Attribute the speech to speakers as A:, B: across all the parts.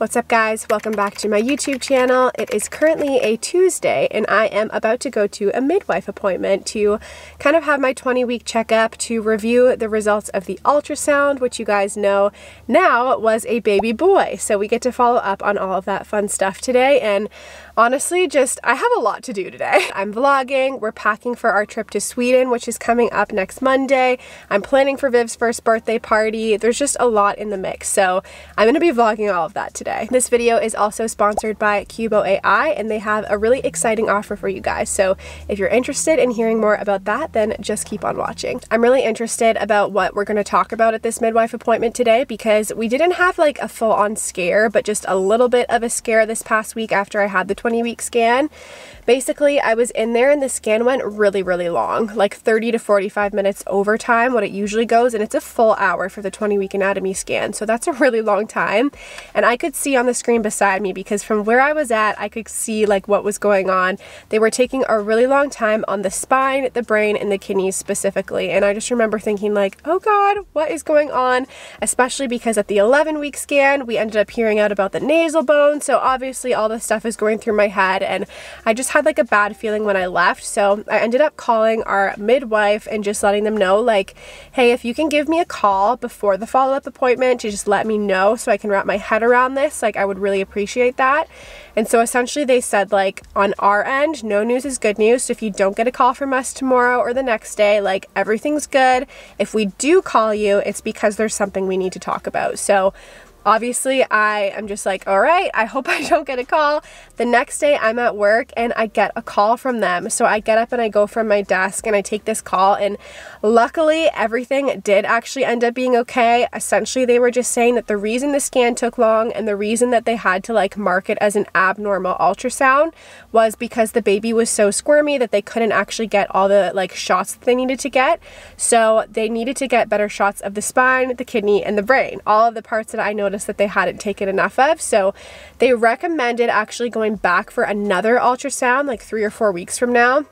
A: What's up guys? Welcome back to my YouTube channel. It is currently a Tuesday and I am about to go to a midwife appointment to kind of have my 20 week checkup to review the results of the ultrasound, which you guys know now was a baby boy. So we get to follow up on all of that fun stuff today and honestly just I have a lot to do today. I'm vlogging, we're packing for our trip to Sweden, which is coming up next Monday. I'm planning for Viv's first birthday party. There's just a lot in the mix. So I'm going to be vlogging all of that today. This video is also sponsored by Cubo AI and they have a really exciting offer for you guys. So if you're interested in hearing more about that, then just keep on watching. I'm really interested about what we're going to talk about at this midwife appointment today because we didn't have like a full on scare, but just a little bit of a scare this past week after I had the 20 week scan. Basically, I was in there and the scan went really, really long, like 30 to 45 minutes over time, what it usually goes, and it's a full hour for the 20 week anatomy scan. So that's a really long time. And I could see on the screen beside me because from where I was at, I could see like what was going on. They were taking a really long time on the spine, the brain, and the kidneys specifically. And I just remember thinking like, oh God, what is going on? Especially because at the 11 week scan, we ended up hearing out about the nasal bone. So obviously all this stuff is going through my head and I just had like a bad feeling when I left. So I ended up calling our midwife and just letting them know like, hey, if you can give me a call before the follow-up appointment to just let me know so I can wrap my head around this, like I would really appreciate that. And so essentially they said like on our end, no news is good news. So if you don't get a call from us tomorrow or the next day, like everything's good. If we do call you, it's because there's something we need to talk about. So Obviously, I am just like, all right, I hope I don't get a call. The next day, I'm at work and I get a call from them. So I get up and I go from my desk and I take this call. And luckily, everything did actually end up being okay. Essentially, they were just saying that the reason the scan took long and the reason that they had to like mark it as an abnormal ultrasound was because the baby was so squirmy that they couldn't actually get all the like shots that they needed to get. So they needed to get better shots of the spine, the kidney, and the brain. All of the parts that I know noticed that they hadn't taken enough of. So they recommended actually going back for another ultrasound like three or four weeks from now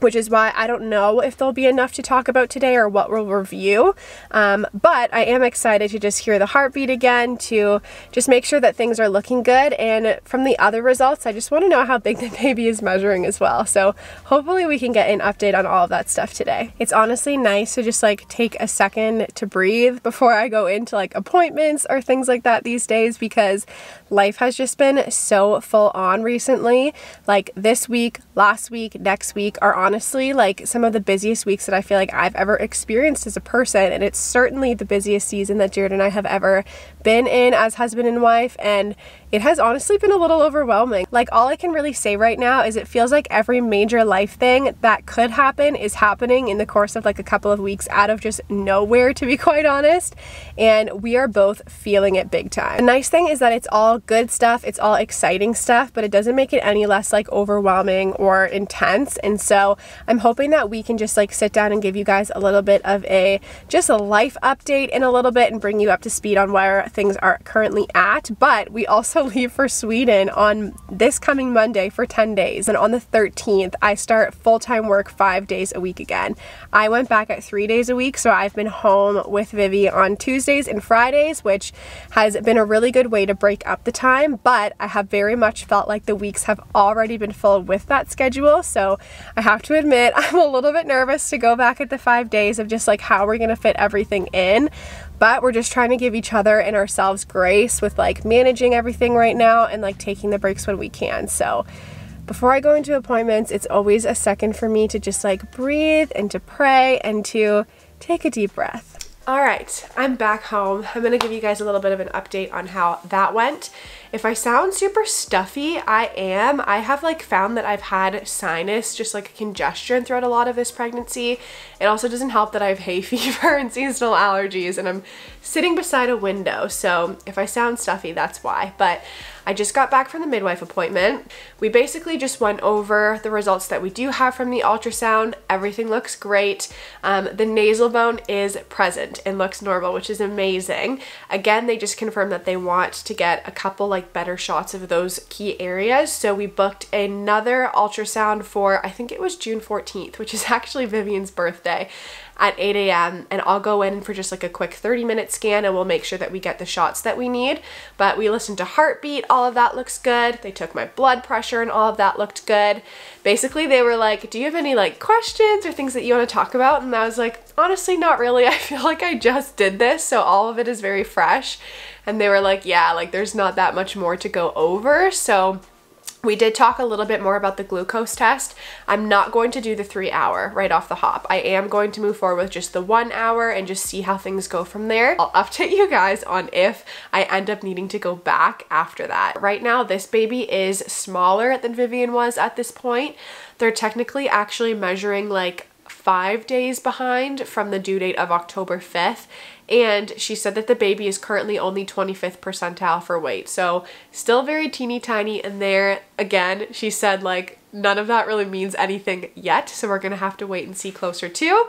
A: which is why I don't know if there'll be enough to talk about today or what we'll review. Um, but I am excited to just hear the heartbeat again, to just make sure that things are looking good. And from the other results, I just want to know how big the baby is measuring as well. So hopefully we can get an update on all of that stuff today. It's honestly nice to just like take a second to breathe before I go into like appointments or things like that these days because life has just been so full on recently. Like this week, last week, next week are on honestly like some of the busiest weeks that I feel like I've ever experienced as a person. And it's certainly the busiest season that Jared and I have ever been in as husband and wife. And it has honestly been a little overwhelming. Like all I can really say right now is it feels like every major life thing that could happen is happening in the course of like a couple of weeks out of just nowhere to be quite honest. And we are both feeling it big time. The nice thing is that it's all good stuff, it's all exciting stuff, but it doesn't make it any less like overwhelming or intense. And so I'm hoping that we can just like sit down and give you guys a little bit of a just a life update in a little bit and bring you up to speed on where things are currently at. But we also leave for Sweden on this coming Monday for 10 days. And on the 13th, I start full-time work five days a week again. I went back at three days a week, so I've been home with Vivi on Tuesdays and Fridays, which has been a really good way to break up the time, but I have very much felt like the weeks have already been full with that schedule. So I have to admit, I'm a little bit nervous to go back at the five days of just like how we're gonna fit everything in but we're just trying to give each other and ourselves grace with like managing everything right now and like taking the breaks when we can. So before I go into appointments, it's always a second for me to just like breathe and to pray and to take a deep breath. All right, I'm back home. I'm gonna give you guys a little bit of an update on how that went. If I sound super stuffy, I am. I have like found that I've had sinus, just like congestion throughout a lot of this pregnancy. It also doesn't help that I have hay fever and seasonal allergies and I'm sitting beside a window. So if I sound stuffy, that's why. But I just got back from the midwife appointment. We basically just went over the results that we do have from the ultrasound. Everything looks great. Um, the nasal bone is present and looks normal, which is amazing. Again, they just confirmed that they want to get a couple like better shots of those key areas. So we booked another ultrasound for, I think it was June 14th, which is actually Vivian's birthday. At 8 a.m. and I'll go in for just like a quick 30 minute scan and we'll make sure that we get the shots that we need. But we listened to heartbeat, all of that looks good. They took my blood pressure and all of that looked good. Basically, they were like, do you have any like questions or things that you want to talk about? And I was like, honestly, not really. I feel like I just did this, so all of it is very fresh. And they were like, yeah, like there's not that much more to go over. So we did talk a little bit more about the glucose test. I'm not going to do the three hour right off the hop. I am going to move forward with just the one hour and just see how things go from there. I'll update you guys on if I end up needing to go back after that. Right now, this baby is smaller than Vivian was at this point. They're technically actually measuring like five days behind from the due date of October 5th and she said that the baby is currently only 25th percentile for weight. So still very teeny tiny and there. Again, she said like none of that really means anything yet. So we're going to have to wait and see closer too.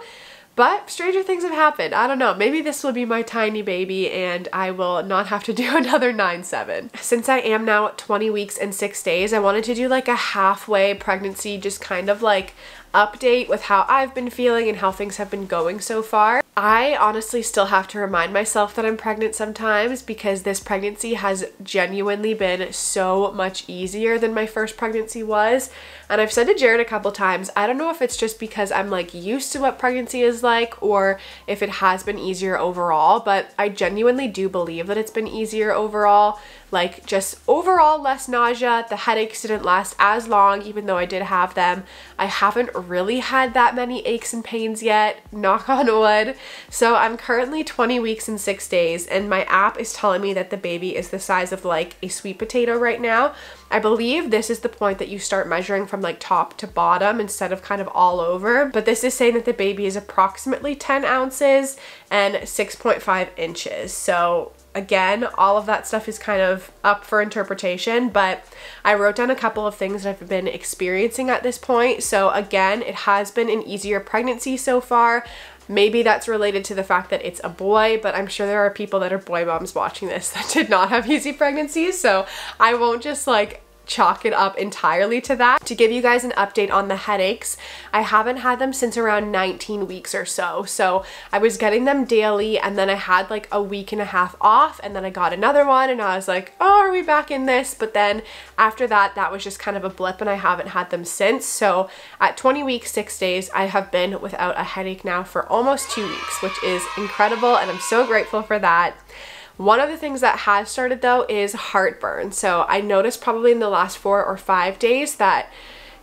A: But stranger things have happened. I don't know. Maybe this will be my tiny baby and I will not have to do another 9-7. Since I am now 20 weeks and 6 days, I wanted to do like a halfway pregnancy, just kind of like update with how I've been feeling and how things have been going so far. I honestly still have to remind myself that I'm pregnant sometimes because this pregnancy has genuinely been so much easier than my first pregnancy was. And I've said to Jared a couple times, I don't know if it's just because I'm like used to what pregnancy is like or if it has been easier overall, but I genuinely do believe that it's been easier overall. Like just overall less nausea. The headaches didn't last as long even though I did have them. I haven't really had that many aches and pains yet, knock on wood. So I'm currently 20 weeks and 6 days and my app is telling me that the baby is the size of like a sweet potato right now. I believe this is the point that you start measuring from like top to bottom instead of kind of all over. But this is saying that the baby is approximately 10 ounces and 6.5 inches. So again, all of that stuff is kind of up for interpretation, but I wrote down a couple of things that I've been experiencing at this point. So again, it has been an easier pregnancy so far. Maybe that's related to the fact that it's a boy, but I'm sure there are people that are boy moms watching this that did not have easy pregnancies. So I won't just like chalk it up entirely to that. To give you guys an update on the headaches, I haven't had them since around 19 weeks or so. So I was getting them daily and then I had like a week and a half off and then I got another one and I was like, oh, are we back in this? But then after that, that was just kind of a blip and I haven't had them since. So at 20 weeks, six days, I have been without a headache now for almost two weeks, which is incredible and I'm so grateful for that. One of the things that has started though is heartburn. So I noticed probably in the last four or five days that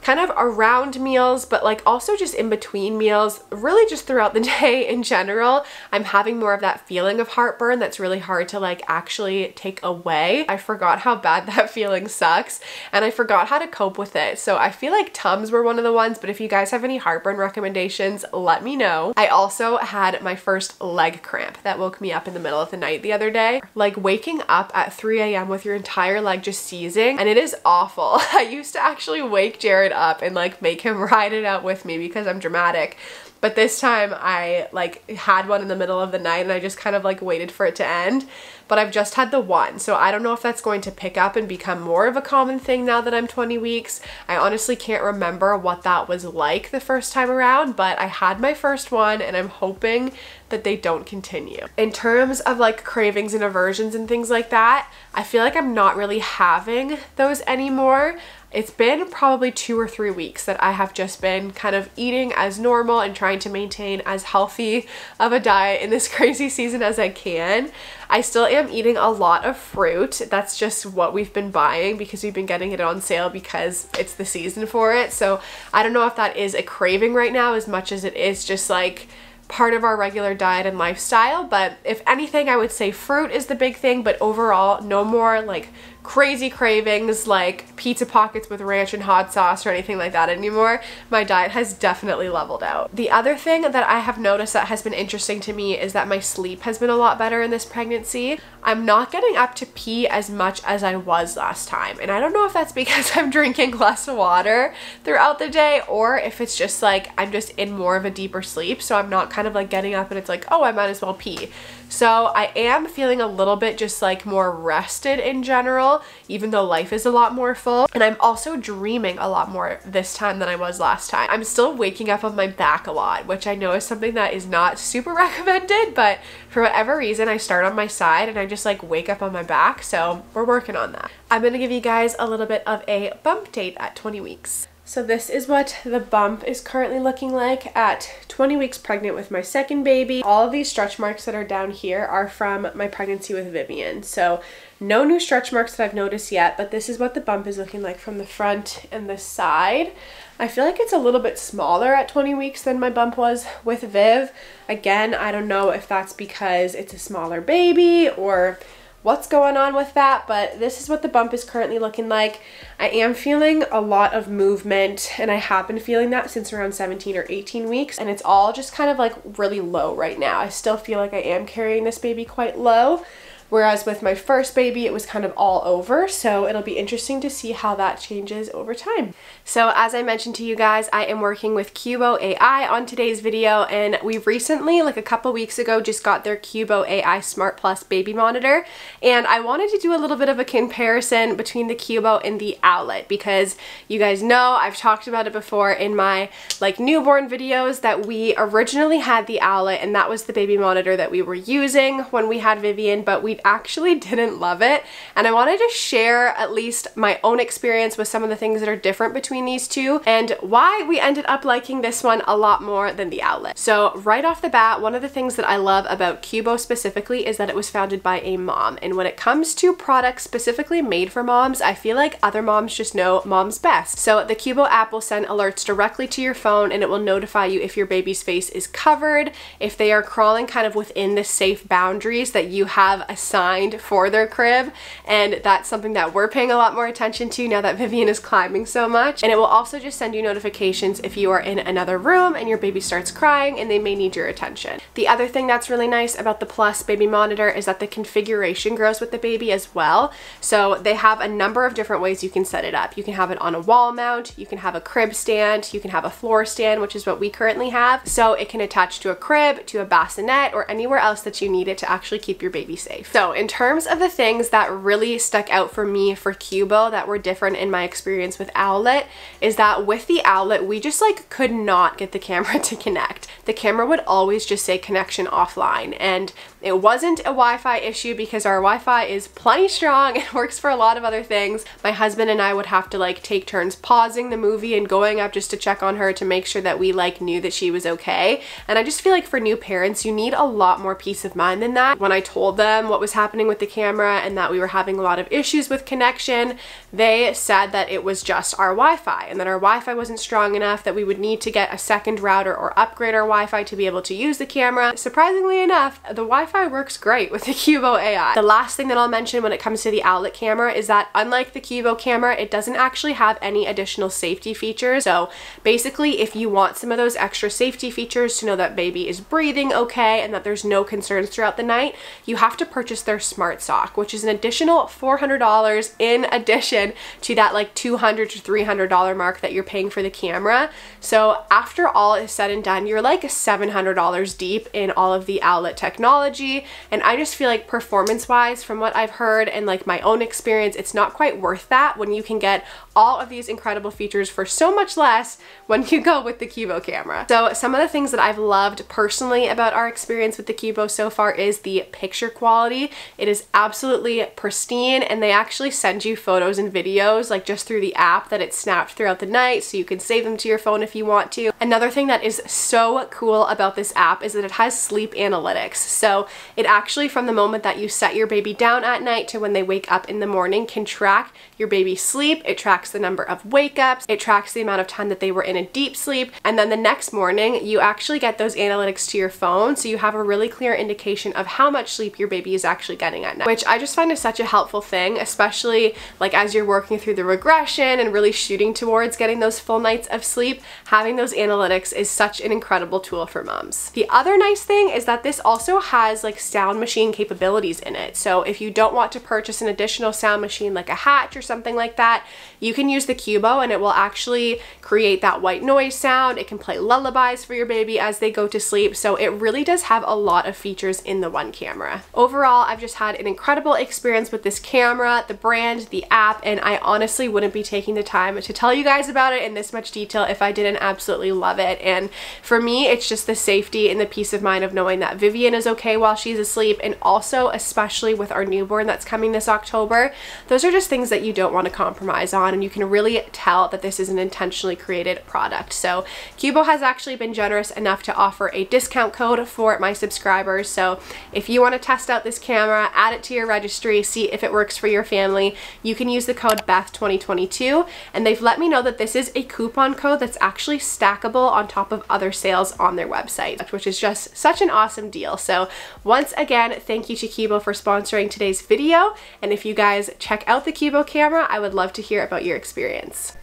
A: kind of around meals, but like also just in between meals, really just throughout the day in general, I'm having more of that feeling of heartburn that's really hard to like actually take away. I forgot how bad that feeling sucks and I forgot how to cope with it. So I feel like Tums were one of the ones, but if you guys have any heartburn recommendations, let me know. I also had my first leg cramp that woke me up in the middle of the night the other day. Like waking up at 3 a.m. with your entire leg just seizing and it is awful. I used to actually wake Jared up and like make him ride it out with me because I'm dramatic. But this time I like had one in the middle of the night and I just kind of like waited for it to end. But I've just had the one. So I don't know if that's going to pick up and become more of a common thing now that I'm 20 weeks. I honestly can't remember what that was like the first time around, but I had my first one and I'm hoping that they don't continue. In terms of like cravings and aversions and things like that, I feel like I'm not really having those anymore. It's been probably two or three weeks that I have just been kind of eating as normal and trying to maintain as healthy of a diet in this crazy season as I can. I still am eating a lot of fruit. That's just what we've been buying because we've been getting it on sale because it's the season for it. So I don't know if that is a craving right now as much as it is just like part of our regular diet and lifestyle. But if anything, I would say fruit is the big thing, but overall, no more like crazy cravings like pizza pockets with ranch and hot sauce or anything like that anymore. My diet has definitely leveled out. The other thing that I have noticed that has been interesting to me is that my sleep has been a lot better in this pregnancy. I'm not getting up to pee as much as I was last time. And I don't know if that's because I'm drinking less water throughout the day or if it's just like I'm just in more of a deeper sleep. So I'm not kind of like getting up and it's like, oh, I might as well pee. So I am feeling a little bit just like more rested in general, even though life is a lot more full. And I'm also dreaming a lot more this time than I was last time. I'm still waking up on my back a lot, which I know is something that is not super recommended, but for whatever reason, I start on my side and I just like wake up on my back. So we're working on that. I'm gonna give you guys a little bit of a bump date at 20 weeks. So this is what the bump is currently looking like at 20 weeks pregnant with my second baby. All of these stretch marks that are down here are from my pregnancy with Vivian. So no new stretch marks that I've noticed yet, but this is what the bump is looking like from the front and the side. I feel like it's a little bit smaller at 20 weeks than my bump was with Viv. Again, I don't know if that's because it's a smaller baby or what's going on with that, but this is what the bump is currently looking like. I am feeling a lot of movement and I have been feeling that since around 17 or 18 weeks and it's all just kind of like really low right now. I still feel like I am carrying this baby quite low. Whereas with my first baby, it was kind of all over. So it'll be interesting to see how that changes over time. So as I mentioned to you guys, I am working with Cubo AI on today's video. And we recently, like a couple weeks ago, just got their Cubo AI Smart Plus baby monitor. And I wanted to do a little bit of a comparison between the Cubo and the Owlet because you guys know I've talked about it before in my like newborn videos that we originally had the Owlet and that was the baby monitor that we were using when we had Vivian, but we actually didn't love it. And I wanted to share at least my own experience with some of the things that are different between these two and why we ended up liking this one a lot more than the Owlet. So right off the bat, one of the things that I love about Cubo specifically is that it was founded by a mom. And when it comes to products specifically made for moms, I feel like other moms just know mom's best. So the Cubo app will send alerts directly to your phone and it will notify you if your baby's face is covered, if they are crawling kind of within the safe boundaries that you have assigned for their crib. And that's something that we're paying a lot more attention to now that Vivian is climbing so much. And it will also just send you notifications if you are in another room and your baby starts crying and they may need your attention. The other thing that's really nice about the Plus baby monitor is that the configuration grows with the baby as well. So they have a number of different ways you can set it up. You can have it on a wall mount, you can have a crib stand, you can have a floor stand, which is what we currently have. So it can attach to a crib, to a bassinet, or anywhere else that you need it to actually keep your baby safe. So in terms of the things that really stuck out for me for Cubo that were different in my experience with Owlet is that with the Owlet, we just like could not get the camera to connect. The camera would always just say connection offline and it wasn't a Wi-Fi issue because our Wi-Fi is plenty strong. It works for a lot of other things. My husband and I would have to like take turns pausing the movie and going up just to check on her to make sure that we like knew that she was okay. And I just feel like for new parents, you need a lot more peace of mind than that. When I told them what was happening with the camera and that we were having a lot of issues with connection, they said that it was just our Wi-Fi and that our Wi-Fi wasn't strong enough that we would need to get a second router or upgrade our Wi-Fi to be able to use the camera. Surprisingly enough, the Wi-Fi works great with the Cubo AI. The last thing that I'll mention when it comes to the Owlet camera is that unlike the Cubo camera, it doesn't actually have any additional safety features. So basically, if you want some of those extra safety features to know that baby is breathing okay and that there's no concerns throughout the night, you have to purchase their Smart Sock, which is an additional $400 in addition to that like $200 to $300 mark that you're paying for the camera. So after all is said and done, you're like $700 deep in all of the Owlet technology. And I just feel like performance wise, from what I've heard and like my own experience, it's not quite worth that when you can get all of these incredible features for so much less when you go with the Cubo camera. So some of the things that I've loved personally about our experience with the Cubo so far is the picture quality. It is absolutely pristine and they actually send you photos and videos like just through the app that it snapped throughout the night so you can save them to your phone if you want to. Another thing that is so cool about this app is that it has sleep analytics. So it actually from the moment that you set your baby down at night to when they wake up in the morning can track your baby's sleep. It tracks the number of wake ups. It tracks the amount of time that they were in a deep sleep. And then the next morning you actually get those analytics to your phone so you have a really clear indication of how much sleep your baby is actually getting at night, which I just find is such a helpful thing, especially like as you're working through the regression and really shooting towards getting those full nights of sleep, having those analytics is such an incredible tool for moms. The other nice thing is that this also has like sound machine capabilities in it. So if you don't want to purchase an additional sound machine like a Hatch or something like that, you can use the Cubo and it will actually create that white noise sound. It can play lullabies for your baby as they go to sleep. So it really does have a lot of features in the one camera. Overall, I've just had an incredible experience with this camera, the brand, the app, and I honestly wouldn't be taking the time to tell you guys about it in this much detail if I didn't absolutely love it. And for me, it's just the safety and the peace of mind of knowing that Vivian is okay while she's asleep and also especially with our newborn that's coming this October, those are just things that you don't want to compromise on and you can really tell that this is an intentionally created product. So Cubo has actually been generous enough to offer a discount code for my subscribers. So if you want to test out this camera, add it to your registry, see if it works for your family, you can use the code BETH2022 and they've let me know that this is a coupon code that's actually stackable on top of other sales on their website, which is just such an awesome deal. So once again, thank you to Cubo for sponsoring today's video. And if you guys check out the Cubo camera, I would love to hear about your experience.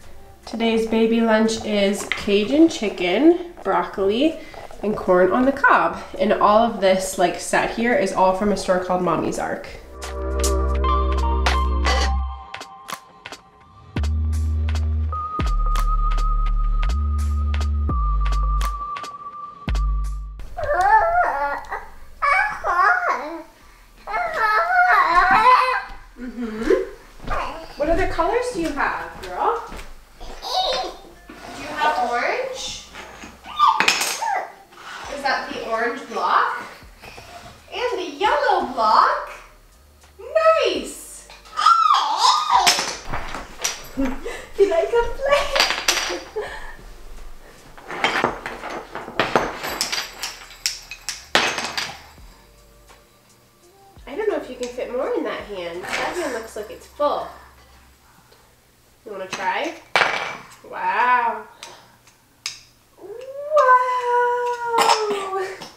A: Today's baby lunch is Cajun chicken, broccoli, and corn on the cob. And all of this like set here is all from a store called Mommy's Ark. Wow. Wow.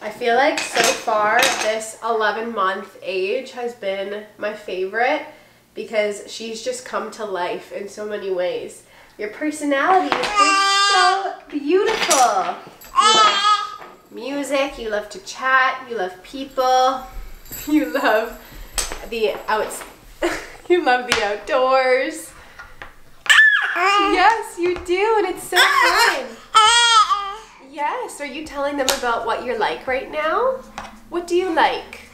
A: I feel like so far this 11 month age has been my favorite because she's just come to life in so many ways. Your personality is so beautiful. You love music, you love to chat, you love people, you love the outs you love the outdoors. Yes, you do, and it's so fun. Yes, are you telling them about what you're like right now? What do you like?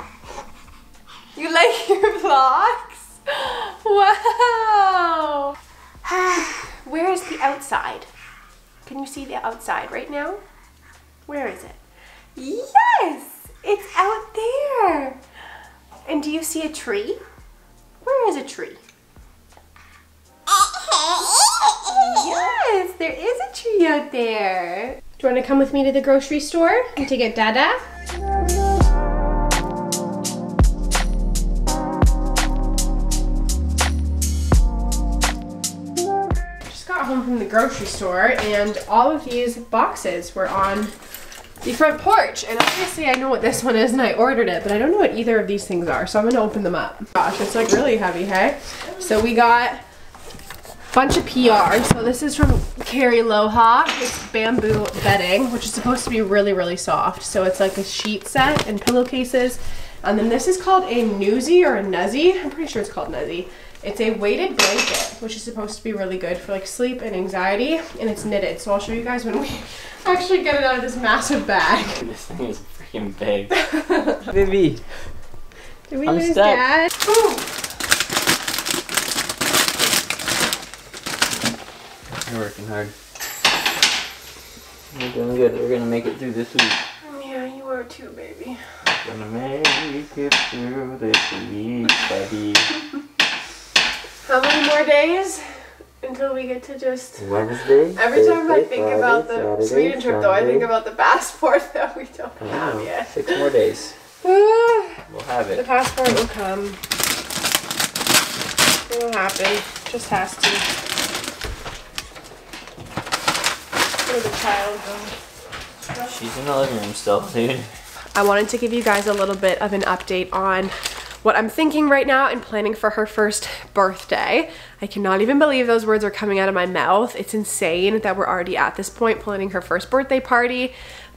A: You like your vlogs? Wow! Where is the outside? Can you see the outside right now? Where is it? Yes! It's out there! And do you see a tree? Where is a tree? Yes, there is a tree out there. Do you want to come with me to the grocery store to get Dada? Just got home from the grocery store and all of these boxes were on the front porch. And obviously I know what this one is and I ordered it, but I don't know what either of these things are. So I'm gonna open them up. Gosh, it's like really heavy, hey? So we got bunch of PR. So this is from Cariloha. It's bamboo bedding, which is supposed to be really, really soft. So it's like a sheet set and pillowcases. And then this is called a Newsy or a Nuzzie. I'm pretty sure it's called Nuzzie. It's a weighted blanket, which is supposed to be really good for like sleep and anxiety. And it's knitted. So I'll show you guys when we actually get it out of this massive bag.
B: This thing is freaking big. Baby.
A: Did we
B: I'm
A: lose
B: stuck.
A: Dad? Ooh.
B: You're working hard. We're doing good. We're gonna make it through this week.
A: Yeah, you are too, baby.
B: Gonna make it through this week, buddy.
A: How many more days until we get to just
B: Wednesday.
A: Every time I think
B: Friday,
A: about the
B: Saturday,
A: Sweden trip, though, I think about the passport that we don't
B: I
A: have
B: know.
A: yet.
B: Six more days. We'll have it.
A: the passport will come. It will happen. Just has to. Where did the child go?
B: She's in the living room still, dude.
A: I wanted to give you guys a little bit of an update on what I'm thinking right now and planning for her first birthday. I cannot even believe those words are coming out of my mouth. It's insane that we're already at this point planning her first birthday party.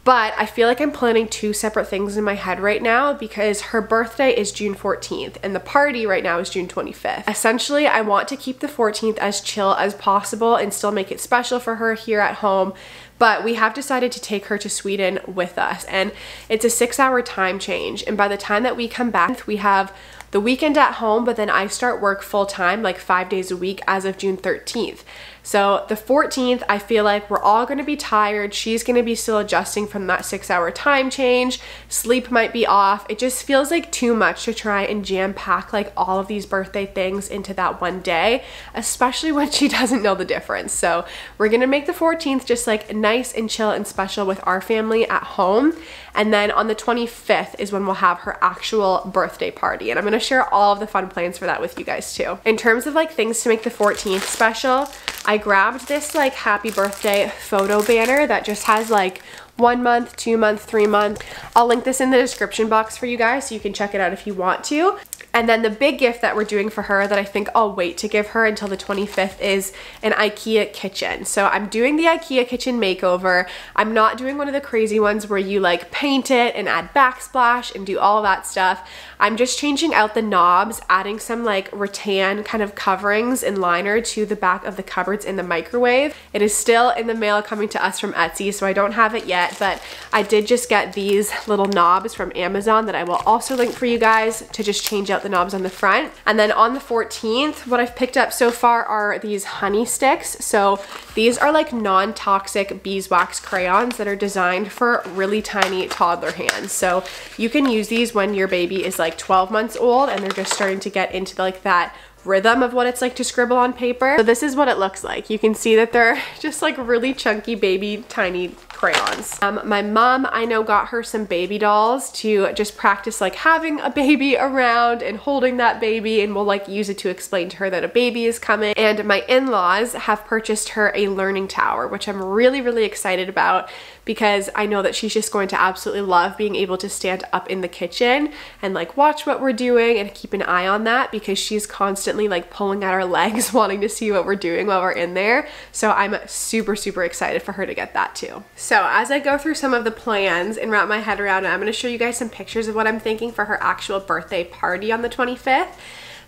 A: But I feel like I'm planning two separate things in my head right now because her birthday is June 14th and the party right now is June 25th. Essentially, I want to keep the 14th as chill as possible and still make it special for her here at home but we have decided to take her to Sweden with us and it's a six hour time change and by the time that we come back we have the weekend at home but then I start work full time like five days a week as of June 13th so the 14th, I feel like we're all gonna be tired. She's gonna be still adjusting from that six hour time change. Sleep might be off. It just feels like too much to try and jam pack like all of these birthday things into that one day, especially when she doesn't know the difference. So we're gonna make the 14th just like nice and chill and special with our family at home. And then on the 25th is when we'll have her actual birthday party. And I'm gonna share all of the fun plans for that with you guys too. In terms of like things to make the 14th special, I grabbed this like happy birthday photo banner that just has like one month, two month, three month. I'll link this in the description box for you guys so you can check it out if you want to. And then the big gift that we're doing for her that I think I'll wait to give her until the 25th is an IKEA kitchen. So I'm doing the IKEA kitchen makeover. I'm not doing one of the crazy ones where you like paint it and add backsplash and do all that stuff. I'm just changing out the knobs, adding some like rattan kind of coverings and liner to the back of the cupboards in the microwave. It is still in the mail coming to us from Etsy, so I don't have it yet, but I did just get these little knobs from Amazon that I will also link for you guys to just change out the knobs on the front. And then on the 14th, what I've picked up so far are these honey sticks. So these are like non-toxic beeswax crayons that are designed for really tiny toddler hands. So you can use these when your baby is like 12 months old and they're just starting to get into like that rhythm of what it's like to scribble on paper. So this is what it looks like. You can see that they're just like really chunky baby tiny crayons. Um, my mom, I know, got her some baby dolls to just practice like having a baby around and holding that baby and we'll like use it to explain to her that a baby is coming. And my in-laws have purchased her a learning tower, which I'm really, really excited about because I know that she's just going to absolutely love being able to stand up in the kitchen and like watch what we're doing and keep an eye on that because she's constantly like pulling at our legs wanting to see what we're doing while we're in there. So I'm super, super excited for her to get that too. So as I go through some of the plans and wrap my head around it, I'm going to show you guys some pictures of what I'm thinking for her actual birthday party on the 25th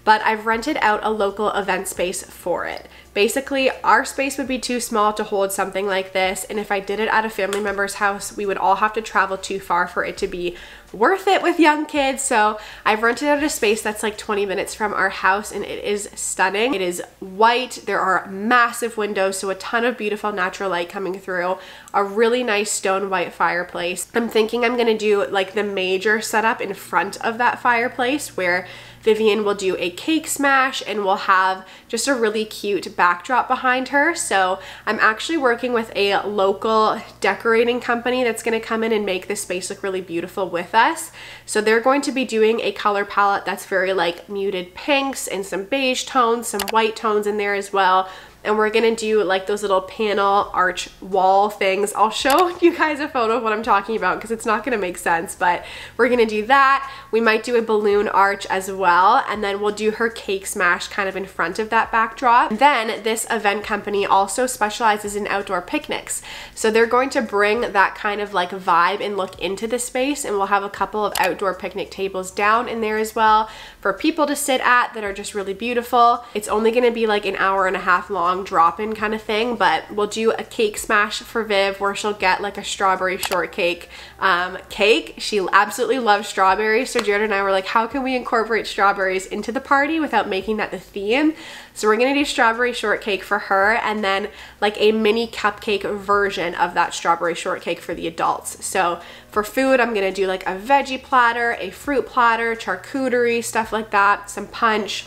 A: but I've rented out a local event space for it. Basically, our space would be too small to hold something like this, and if I did it at a family member's house, we would all have to travel too far for it to be worth it with young kids. So I've rented out a space that's like 20 minutes from our house and it is stunning. It is white. There are massive windows, so a ton of beautiful natural light coming through. A really nice stone white fireplace. I'm thinking I'm gonna do like the major setup in front of that fireplace where Vivian will do a cake smash and we'll have just a really cute backdrop behind her. So I'm actually working with a local decorating company that's gonna come in and make this space look really beautiful with us. So they're going to be doing a color palette that's very like muted pinks and some beige tones, some white tones in there as well and we're gonna do like those little panel arch wall things. I'll show you guys a photo of what I'm talking about because it's not gonna make sense, but we're gonna do that. We might do a balloon arch as well, and then we'll do her cake smash kind of in front of that backdrop. Then this event company also specializes in outdoor picnics. So they're going to bring that kind of like vibe and look into the space, and we'll have a couple of outdoor picnic tables down in there as well for people to sit at that are just really beautiful. It's only gonna be like an hour and a half long long drop-in kind of thing, but we'll do a cake smash for Viv where she'll get like a strawberry shortcake um, cake. She absolutely loves strawberries, so Jared and I were like, how can we incorporate strawberries into the party without making that the theme? So we're gonna do strawberry shortcake for her and then like a mini cupcake version of that strawberry shortcake for the adults. So for food, I'm gonna do like a veggie platter, a fruit platter, charcuterie, stuff like that, some punch,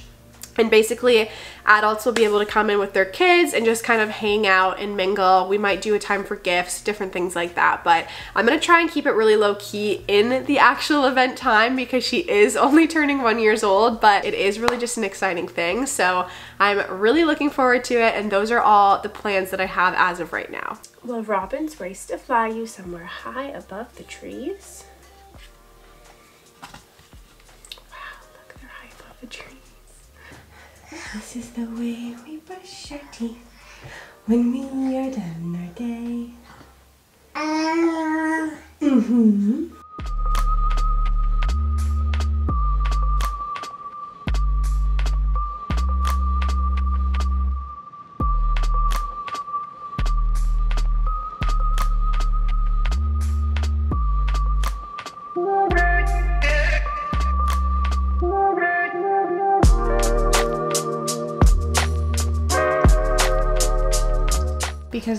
A: and basically adults will be able to come in with their kids and just kind of hang out and mingle. We might do a time for gifts, different things like that. But I'm going to try and keep it really low key in the actual event time because she is only turning one years old, but it is really just an exciting thing. So I'm really looking forward to it. And those are all the plans that I have as of right now. Will robins race to fly you somewhere high above the trees? This is the way we brush our teeth when we are done our day. Mm-hmm.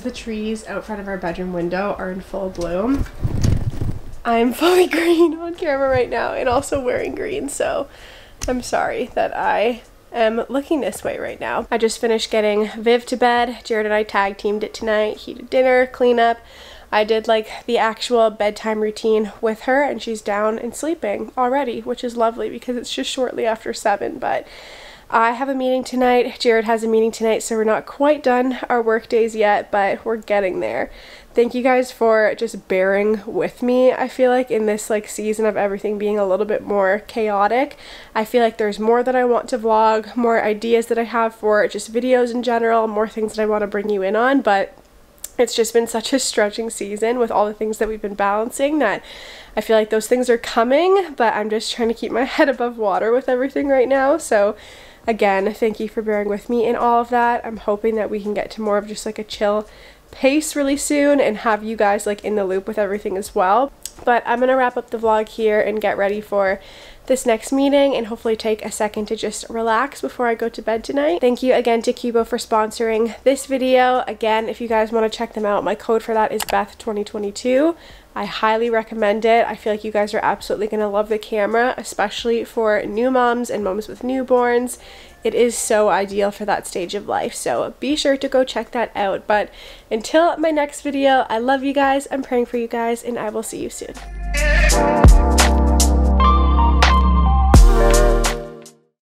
A: Because the trees out front of our bedroom window are in full bloom. I'm fully green on camera right now and also wearing green, so I'm sorry that I am looking this way right now. I just finished getting Viv to bed. Jared and I tag teamed it tonight. He did dinner, cleanup. I did like the actual bedtime routine with her and she's down and sleeping already, which is lovely because it's just shortly after 7, but I have a meeting tonight. Jared has a meeting tonight, so we're not quite done our work days yet, but we're getting there. Thank you guys for just bearing with me. I feel like in this like season of everything being a little bit more chaotic, I feel like there's more that I want to vlog, more ideas that I have for just videos in general, more things that I want to bring you in on, but it's just been such a stretching season with all the things that we've been balancing that I feel like those things are coming, but I'm just trying to keep my head above water with everything right now. So Again, thank you for bearing with me in all of that. I'm hoping that we can get to more of just like a chill pace really soon and have you guys like in the loop with everything as well. But I'm going to wrap up the vlog here and get ready for this next meeting and hopefully take a second to just relax before I go to bed tonight. Thank you again to Cubo for sponsoring this video. Again, if you guys want to check them out, my code for that is Beth2022. I highly recommend it. I feel like you guys are absolutely going to love the camera, especially for new moms and moms with newborns. It is so ideal for that stage of life, so be sure to go check that out. But until my next video, I love you guys, I'm praying for you guys, and I will see you soon.